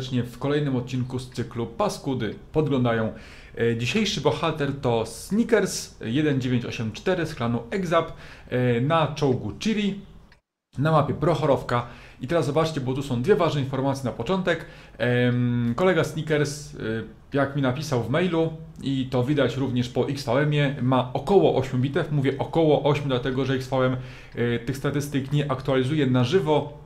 serdecznie w kolejnym odcinku z cyklu Paskudy podglądają. E, Dzisiejszy bohater to Snickers 1984 z klanu Exap e, na czołgu Chiri na mapie Prochorowka. I teraz zobaczcie, bo tu są dwie ważne informacje na początek. Kolega Snickers, y, jak mi napisał w mailu, i to widać również po XVM-ie, ma około 8 bitew. Mówię około 8, dlatego że XVM tych statystyk nie aktualizuje na żywo.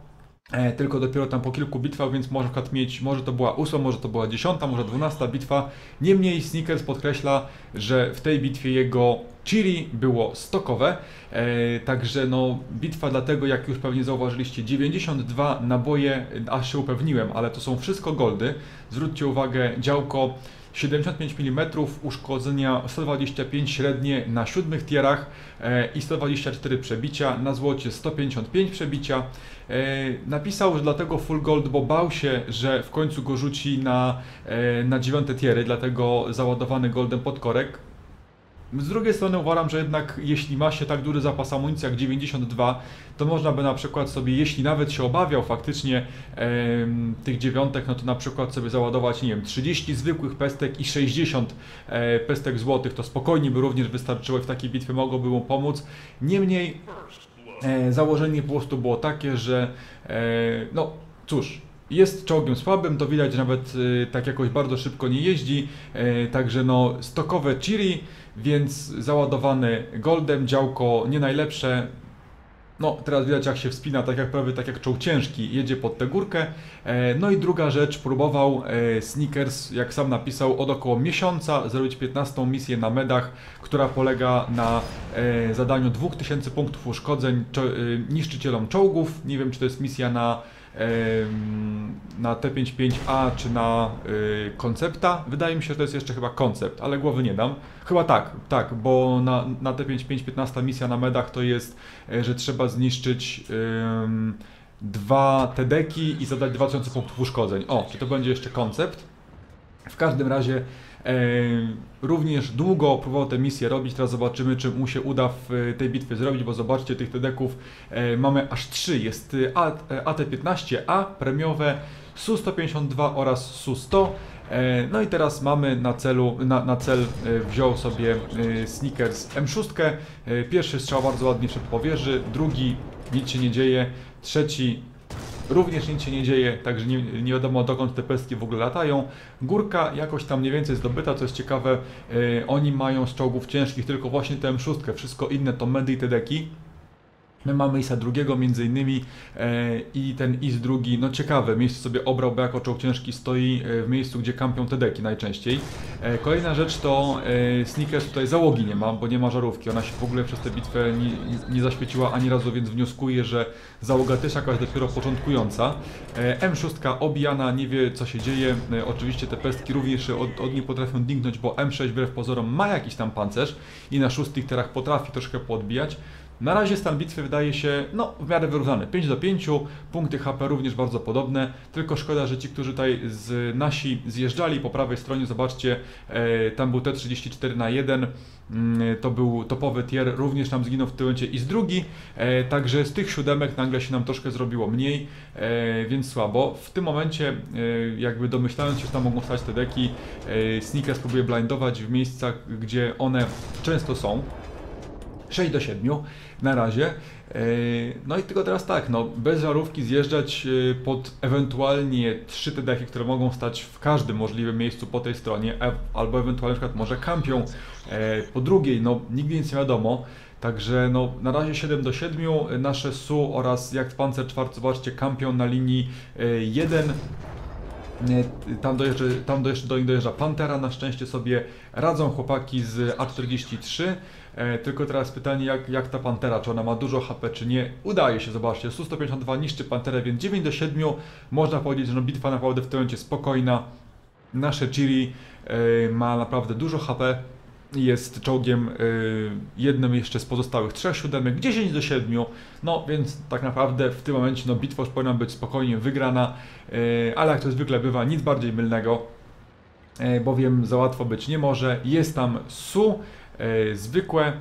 E, tylko dopiero tam po kilku bitwach, więc może przykład mieć, może to była 8, może to była 10, może 12 bitwa. Niemniej Snickers podkreśla, że w tej bitwie jego Chiri było stokowe, e, także no bitwa dlatego, jak już pewnie zauważyliście, 92 naboje, aż się upewniłem, ale to są wszystko goldy. Zwróćcie uwagę, działko 75 mm, uszkodzenia 125 średnie na siódmych tierach e, i 124 przebicia, na złocie 155 przebicia. E, napisał, że dlatego full gold, bo bał się, że w końcu go rzuci na, e, na dziewiąte tiery, dlatego załadowany goldem pod korek. Z drugiej strony uważam, że jednak jeśli ma się tak duży zapas amunicji jak 92, to można by na przykład sobie, jeśli nawet się obawiał faktycznie em, tych dziewiątek, no to na przykład sobie załadować, nie wiem, 30 zwykłych pestek i 60 e, pestek złotych, to spokojnie by również wystarczyło w takiej bitwie mogłoby mu pomóc. Niemniej e, założenie po prostu było takie, że e, no cóż, jest czołgiem słabym, to widać, nawet e, tak jakoś bardzo szybko nie jeździ, e, także no stokowe Chiri, więc załadowany goldem, działko nie najlepsze. No, teraz widać jak się wspina, tak jak prawie tak jak czołg ciężki, jedzie pod tę górkę. E, No i druga rzecz, próbował e, Snickers, jak sam napisał, od około miesiąca zrobić 15 misję na medach, która polega na zadaniu 2000 punktów uszkodzeń niszczycielom czołgów. Nie wiem, czy to jest misja na na T55A czy na y, koncepta. Wydaje mi się, że to jest jeszcze chyba koncept, ale głowy nie dam. Chyba tak, tak, bo na, na T55 15 misja na medach to jest, e, że trzeba zniszczyć dwa TD-ki i zadać 2000 punktów uszkodzeń. O, czy to będzie jeszcze koncept? W każdym razie również długo próbował tę misję robić. Teraz zobaczymy, czy mu się uda w e, tej bitwie zrobić, bo zobaczcie, tych TD-ków e, mamy aż trzy. Jest e, A- e, AT-15A premiowe, Su-152 oraz Su-100. E, No i teraz mamy na celu, na, na cel e, wziął sobie e, Snickers M6. E, Pierwszy strzał bardzo ładnie wszedł po wieży, drugi nic się nie dzieje, trzeci Również nic się nie dzieje, także nie, nie wiadomo dokąd te pestki w ogóle latają. Górka jakoś tam mniej więcej zdobyta, co jest ciekawe, e, oni mają z czołgów ciężkich tylko właśnie tę M6, wszystko inne to medy i. My mamy ISA drugiego między innymi e, i ten IS drugi, no ciekawe, miejsce sobie obrał, bo jako czołg ciężki stoi e, w miejscu, gdzie kampią TDki najczęściej. E, kolejna rzecz to e, Snickers tutaj załogi nie ma, bo nie ma żarówki, ona się w ogóle przez tę bitwę nie, nie zaświeciła ani razu, więc wnioskuję, że załoga też jakaś dopiero początkująca. E, M6 obijana, nie wie co się dzieje, e, oczywiście te pestki również od, od niej potrafią dingnąć, bo M6 wbrew pozorom ma jakiś tam pancerz i na szóstych terach potrafi troszkę podbijać. Na razie stan bitwy wydaje się no, w miarę wyrównany. 5 do 5, punkty HP również bardzo podobne, tylko szkoda, że ci, którzy tutaj z nasi zjeżdżali po prawej stronie, zobaczcie, e, tam był T34 na 1, mm, to był topowy tier, również nam zginął w tym momencie i z drugi, e, także z tych siódemek nagle się nam troszkę zrobiło mniej, e, więc słabo. W tym momencie, jakby domyślając się, że tam mogą stać te deki, e, Snickers próbuje blindować w miejscach, gdzie one często są. 6 do 7 na razie. E, No i tylko teraz tak, no, bez żarówki zjeżdżać e, pod ewentualnie trzy te dechy, które mogą stać w każdym możliwym miejscu po tej stronie, e- albo ewentualnie na przykład może kampią po drugiej, no nigdy nic nie wiadomo. Także no, na razie 7 do 7, nasze SU oraz jak Panzer 4, zobaczcie, kampią na linii e, 1 nie, Tam, dojeżdża, tam dojeżdża, do nich dojeżdża Pantera, na szczęście sobie radzą chłopaki z A43. E, tylko teraz pytanie, jak, jak ta Pantera, czy ona ma dużo HP, czy nie. Udaje się, zobaczcie, Su-152 niszczy Panterę, więc 9 do 7. Można powiedzieć, że no, bitwa naprawdę w tym momencie spokojna. Nasze Chiri e, ma naprawdę dużo HP. Jest czołgiem y, jednym jeszcze z pozostałych trzech siódemek, 10 do 7, no więc tak naprawdę w tym momencie no, bitwa już powinna być spokojnie wygrana, y, ale jak to zwykle bywa, nic bardziej mylnego, y, bowiem za łatwo być nie może. Jest tam SU zwykłe,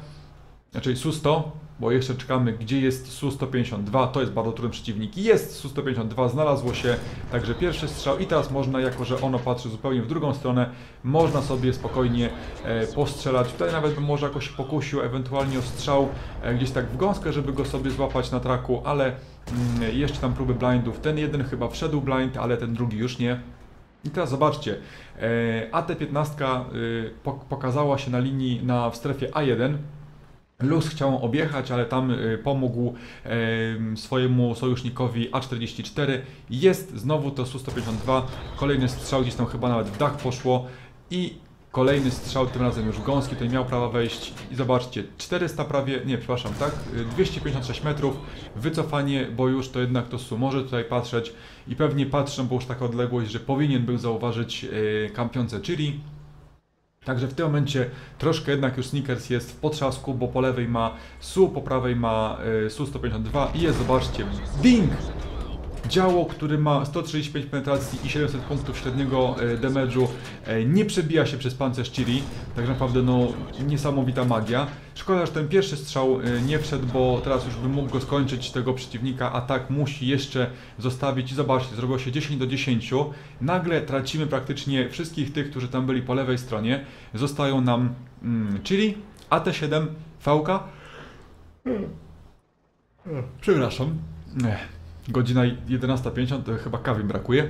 znaczy SU-100, bo jeszcze czekamy, gdzie jest Su-152, to jest bardzo trudny przeciwnik. Jest Su-152, znalazło się, także pierwszy strzał i teraz można, jako że ono patrzy zupełnie w drugą stronę, można sobie spokojnie e, postrzelać. Tutaj nawet bym może jakoś pokusił ewentualnie o strzał e, gdzieś tak w gąskę, żeby go sobie złapać na traku, ale mm, jeszcze tam próby blindów. Ten jeden chyba wszedł blind, ale ten drugi już nie. I teraz zobaczcie, e, AT-15 y, pokazała się na linii na, w strefie A1. Luz chciał objechać, ale tam y, pomógł swojemu sojusznikowi A44. Jest znowu to Su-152, kolejny strzał gdzieś tam chyba nawet w dach poszło. I Kolejny strzał, tym razem już gąski, tutaj miał prawo wejść. I zobaczcie, 400 prawie, nie, przepraszam, tak, 256 metrów, wycofanie, bo już to jednak to su może tutaj patrzeć. I pewnie patrzę, bo już taka odległość, że powinien był zauważyć yy, kampiące Chiri. Także w tym momencie troszkę jednak już Snickers jest w potrzasku, bo po lewej ma Su, po prawej ma yy, Su 152 i jest, zobaczcie, ding! Działo, który ma 135 penetracji i 700 punktów średniego e, damage'u, e, nie przebija się przez pancerz Chiri, tak naprawdę no niesamowita magia. Szkoda, że ten pierwszy strzał e, nie wszedł, bo teraz już bym mógł go skończyć tego przeciwnika, a tak musi jeszcze zostawić i zobaczcie, zrobiło się 10 do 10. Nagle tracimy praktycznie wszystkich tych, którzy tam byli po lewej stronie. Zostają nam mm, Chiri, AT7, VK. Przepraszam godzina 11.50, chyba kawy brakuje.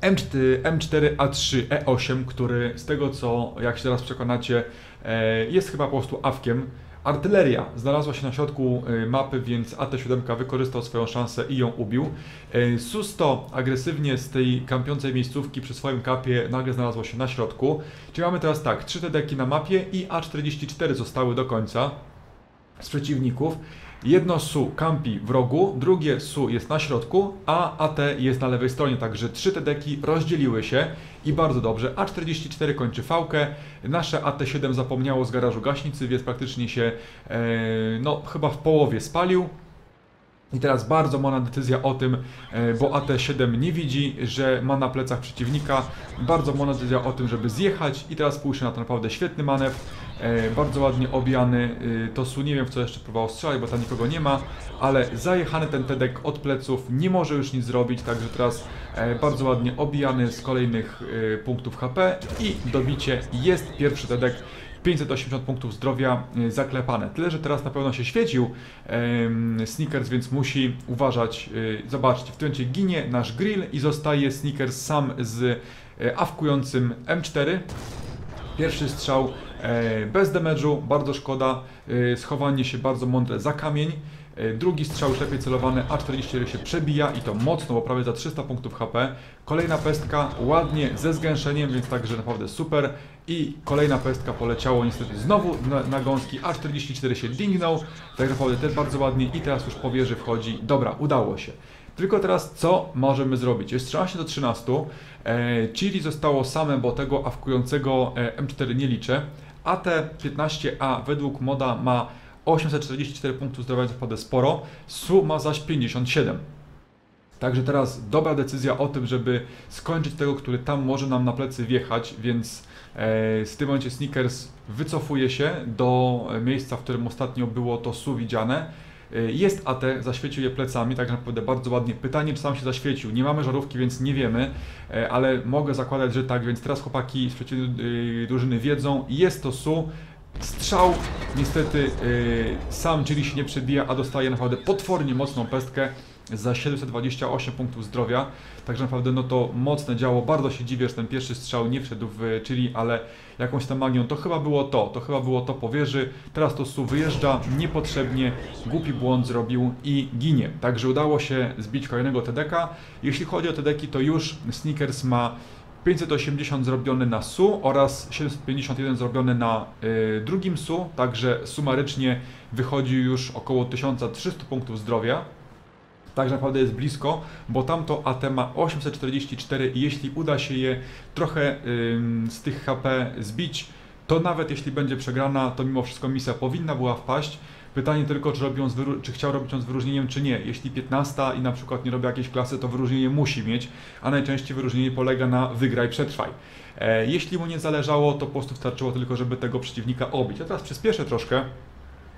M4, M4A3 E8, który z tego co, jak się teraz przekonacie, e, jest chyba po prostu awkiem. Artyleria znalazła się na środku e, mapy, więc AT7 wykorzystał swoją szansę i ją ubił. E, Susto agresywnie z tej kampiącej miejscówki przy swoim kapie nagle znalazło się na środku. Czyli mamy teraz tak, 3 TD na mapie i A44 zostały do końca z przeciwników. Jedno SU kampi w rogu, drugie SU jest na środku, a AT jest na lewej stronie, także trzy te deki rozdzieliły się i bardzo dobrze. A44 kończy fałkę, nasze AT7 zapomniało z garażu gaśnicy, więc praktycznie się, e, no chyba w połowie spalił. I teraz bardzo mocna decyzja o tym, e, bo AT7 nie widzi, że ma na plecach przeciwnika. Bardzo mocna decyzja o tym, żeby zjechać. I teraz pójść na to naprawdę świetny manewr. E, bardzo ładnie obijany e, Tosu, nie wiem w co jeszcze próbował strzelać, bo tam nikogo nie ma, ale zajechany ten Tedek od pleców nie może już nic zrobić, także teraz bardzo ładnie obijany z kolejnych punktów HP i dobicie jest pierwszy Tedek 580 punktów zdrowia y, zaklepane. Tyle, że teraz na pewno się świecił Snickers, więc musi uważać. Y, zobaczcie, w tym momencie ginie nasz grill i zostaje Snickers sam z y, awkującym M4. Pierwszy strzał e, bez damage'u, bardzo szkoda. Schowanie się bardzo mądre za kamień. E, drugi strzał już lepiej celowany, A44 się przebija i to mocno, bo prawie za 300 punktów HP. Kolejna pestka, ładnie ze zgęszeniem, więc także naprawdę super. I kolejna pestka poleciało niestety znowu na, na gąski, A44 się dingnął, tak naprawdę też bardzo ładnie i teraz już po wieży wchodzi. Dobra, udało się. Tylko teraz co możemy zrobić? Jest 13 do 13. E, Chili zostało same, bo tego awkującego e, M4 nie liczę. AT15A według moda ma 844 punktów zdrowia naprawdę sporo, SU ma zaś 57. Także teraz dobra decyzja o tym, żeby skończyć tego, który tam może nam na plecy wjechać, więc e, w tym momencie Snickers wycofuje się do miejsca, w którym ostatnio było to SU widziane. E, jest AT, zaświecił je plecami, tak naprawdę bardzo ładnie. Pytanie, czy sam się zaświecił. Nie mamy żarówki, więc nie wiemy, e, ale mogę zakładać, że tak, więc teraz chłopaki z przeciwnej e, drużyny wiedzą. Jest to SU, Strzał niestety yy, sam Chili się nie przebija, a dostaje naprawdę potwornie mocną pestkę za 728 punktów zdrowia. Także naprawdę no to mocne działo. Bardzo się dziwię, że ten pierwszy strzał nie wszedł w Chili, ale jakąś tam magią to chyba było to. To chyba było to po wieży. Teraz to Su wyjeżdża niepotrzebnie, głupi błąd zrobił i ginie. Także udało się zbić kolejnego TDK. Jeśli chodzi o TDki, to już Snickers ma 580 zrobiony na SU oraz 751 zrobiony na y, drugim SU, także sumarycznie wychodzi już około 1300 punktów zdrowia. Także naprawdę jest blisko, bo tamto AT ma 844 i jeśli uda się je trochę y, z tych HP zbić, to nawet jeśli będzie przegrana, to mimo wszystko misja powinna była wpaść. Pytanie tylko, czy, czy chciał robić ją z wyróżnieniem, czy nie. Jeśli 15 i na przykład nie robi jakiejś klasy, to wyróżnienie musi mieć, a najczęściej wyróżnienie polega na wygraj, przetrwaj. E, jeśli mu nie zależało, to po prostu wystarczyło tylko, żeby tego przeciwnika obić. Ja teraz przyspieszę troszkę,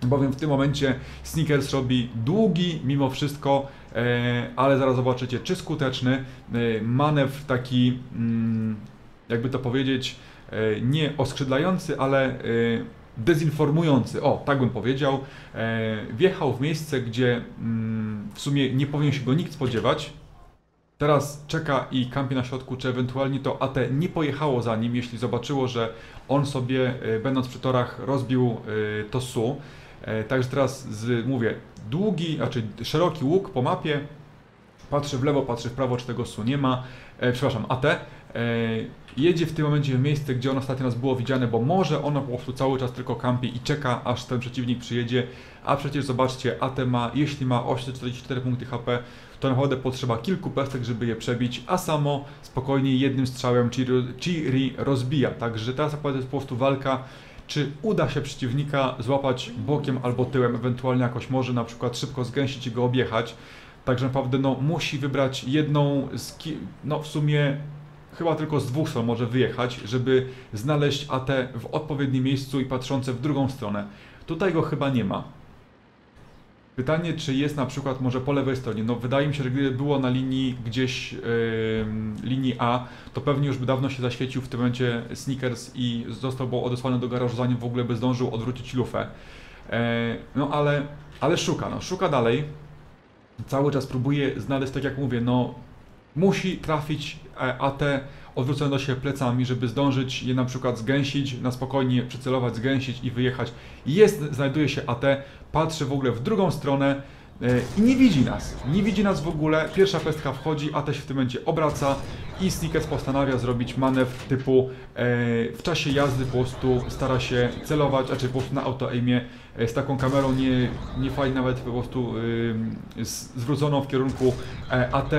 bowiem w tym momencie Snickers robi długi mimo wszystko, e, ale zaraz zobaczycie, czy skuteczny e, manewr taki, mm, jakby to powiedzieć, nie oskrzydlający, ale dezinformujący, o tak bym powiedział, wjechał w miejsce, gdzie mm, w sumie nie powinien się go nikt spodziewać, Teraz czeka i kampi na środku, czy ewentualnie to AT nie pojechało za nim, jeśli zobaczyło, że on sobie, będąc przy torach, rozbił to SU. E, także teraz z, mówię, długi, znaczy szeroki łuk po mapie, patrzy w lewo, patrzy w prawo, czy tego SU nie ma, e, przepraszam, AT, e, jedzie w tym momencie w miejsce, gdzie on ostatnio raz było widziane, bo może ono po prostu cały czas tylko kampi i czeka, aż ten przeciwnik przyjedzie, a przecież zobaczcie, AT ma, jeśli ma 844 punkty HP, to naprawdę potrzeba kilku pestek, żeby je przebić, a samo spokojnie jednym strzałem Chiri rozbija, także teraz akurat jest po prostu walka czy uda się przeciwnika złapać bokiem albo tyłem, ewentualnie jakoś może na przykład szybko zgęsić i go objechać. Także naprawdę no, musi wybrać jedną z, no w sumie chyba tylko z dwóch stron może wyjechać, żeby znaleźć AT w odpowiednim miejscu i patrzące w drugą stronę. Tutaj go chyba nie ma. Pytanie, czy jest na przykład może po lewej stronie. No wydaje mi się, że gdyby było na linii gdzieś yy, linii A, to pewnie już by dawno się zaświecił w tym momencie Snickers i został odesłany do garażu, zanim w ogóle by zdążył odwrócić lufę. Yy, no ale, ale szuka, no szuka dalej. Cały czas próbuje znaleźć, tak jak mówię, no musi trafić e, AT odwrócone do siebie plecami, żeby zdążyć je na przykład zgęsić, na spokojnie przycelować, zgęsić i wyjechać. Jest, znajduje się AT, patrzy w ogóle w drugą stronę i nie widzi nas. Nie widzi nas w ogóle. Pierwsza pestka wchodzi, AT się w tym momencie obraca i Snickers postanawia zrobić manewr typu e, w czasie jazdy po prostu stara się celować, a czy po prostu na auto-aimie e, z taką kamerą nie, nie fajnie nawet po prostu e, zwróconą w kierunku e, AT.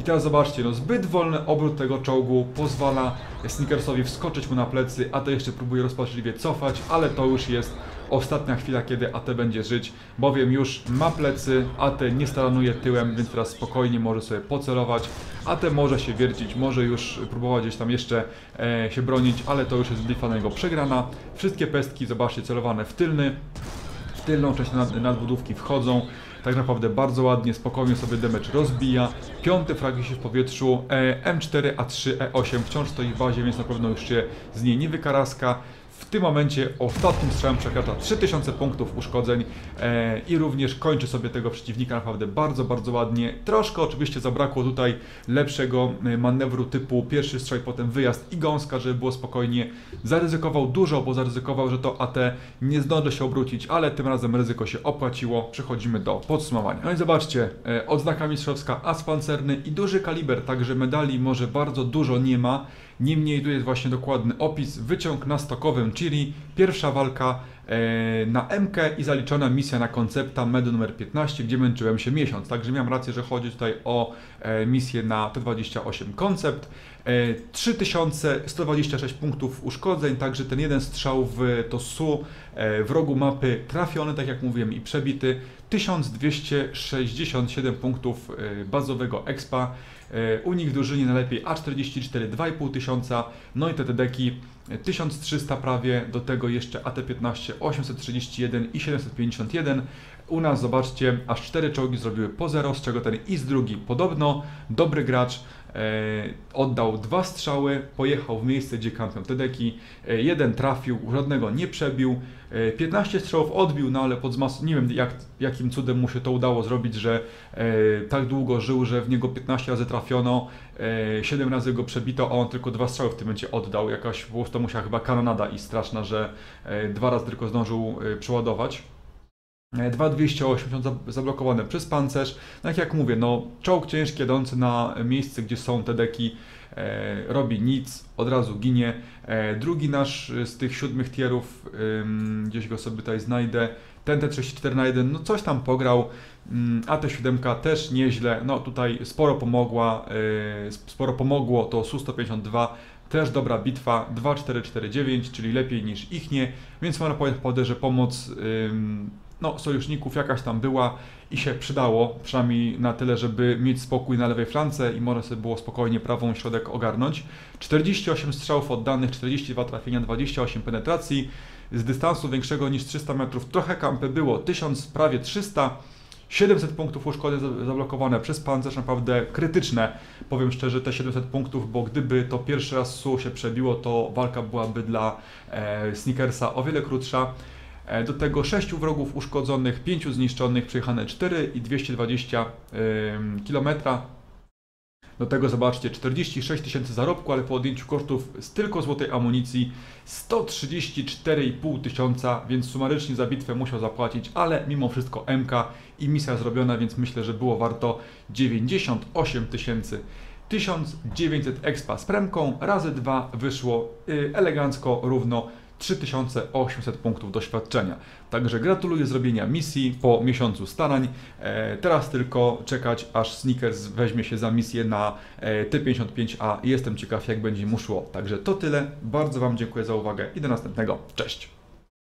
I teraz zobaczcie, no zbyt wolny obrót tego czołgu pozwala Snickersowi wskoczyć mu na plecy, AT jeszcze próbuje rozpaczliwie cofać, ale to już jest ostatnia chwila, kiedy AT będzie żyć, bowiem już ma plecy, AT nie staranuje tyłem, więc teraz spokojnie może sobie pocelować, AT może się wiercić, może już próbować gdzieś tam jeszcze e, się bronić, ale to już jest bitwa na przegrana. Wszystkie pestki, zobaczcie, celowane w tylny, w tylną część nad, nadbudówki wchodzą. Tak naprawdę bardzo ładnie, spokojnie sobie damage rozbija. Piąty frag się w powietrzu, e, M4, A3, E8 wciąż stoi w bazie, więc na pewno już się z niej nie wykaraska. Tym momencie ostatnim strzałem przekracza 3000 punktów uszkodzeń e, i również kończy sobie tego przeciwnika naprawdę bardzo, bardzo ładnie. Troszkę oczywiście zabrakło tutaj lepszego e, manewru typu pierwszy strzał, potem wyjazd i gąska, żeby było spokojnie. Zaryzykował dużo, bo zaryzykował, że to AT nie zdąży się obrócić, ale tym razem ryzyko się opłaciło. Przechodzimy do podsumowania. No i zobaczcie, e, odznaka mistrzowska as pancerny i duży kaliber, także medali może bardzo dużo nie ma. Niemniej tu jest właśnie dokładny opis, wyciąg na stokowym, czyli pierwsza walka e, na MK i zaliczona misja na koncepta medu numer 15, gdzie męczyłem się miesiąc. Także miałem rację, że chodzi tutaj o e, misję na T28 koncept. 3126 punktów uszkodzeń, także ten jeden strzał w to SU e, w rogu mapy trafiony, tak jak mówiłem, i przebity. 1267 punktów bazowego expa. E, u nich w drużynie najlepiej A44 2,5 tysiąca, no i te deki 1300 prawie, do tego jeszcze AT15 831 i 751. U nas zobaczcie, aż 4 czołgi zrobiły po 0, z czego ten IS drugi podobno dobry gracz E, oddał dwa strzały, pojechał w miejsce, gdzie kampią te deki, e, jeden trafił, żadnego nie przebił, 15 e, strzałów odbił, no ale pod zmas... nie wiem jak, jakim cudem mu się to udało zrobić, że tak długo żył, że w niego 15 razy trafiono, 7 razy go przebito, a on tylko dwa strzały w tym momencie oddał, jakaś prostu musiała chyba kanonada i straszna, że dwa razy tylko zdążył przeładować. 2280 e, zablokowane przez pancerz. No jak, mówię, no czołg ciężki jadący na miejsce, gdzie są te deki, e, robi nic, od razu ginie. E, drugi nasz z tych siódmych tierów, e, gdzieś go sobie tutaj znajdę, ten T34 na 1, no coś tam pograł, mm, a T7 też nieźle, no tutaj sporo pomogła, e, sporo pomogło to Su-152, też dobra bitwa 2-4-4-9, czyli lepiej niż ich nie, więc można powiedzieć, że pomoc no, sojuszników jakaś tam była i się przydało, przynajmniej na tyle, żeby mieć spokój na lewej flance i można sobie było spokojnie prawą środek ogarnąć. 48 strzałów oddanych, 42 trafienia, 28 penetracji. Z dystansu większego niż 300 metrów trochę kampy było, 1000, prawie 300. 700 punktów uszkodzeń za- zablokowane przez pancerz, naprawdę krytyczne. Powiem szczerze, te 700 punktów, bo gdyby to pierwszy raz SU się przebiło, to walka byłaby dla e, Snickersa o wiele krótsza. E, Do tego 6 wrogów uszkodzonych, 5 zniszczonych, przejechane 4 i 220 km. Do tego zobaczcie 46 tysięcy zarobku, ale po odjęciu kosztów z tylko złotej amunicji 134,5 tysiąca, więc sumarycznie za bitwę musiał zapłacić, ale mimo wszystko MK i misja zrobiona, więc myślę, że było warto 98 tysięcy. 1900 expa z premką, razy 2 wyszło y, elegancko, równo 3800 punktów doświadczenia. Także gratuluję zrobienia misji po miesiącu starań. E, teraz tylko czekać, aż Snickers weźmie się za misję na e, T55A i jestem ciekaw, jak będzie mu szło. Także to tyle. Bardzo Wam dziękuję za uwagę i do następnego. Cześć!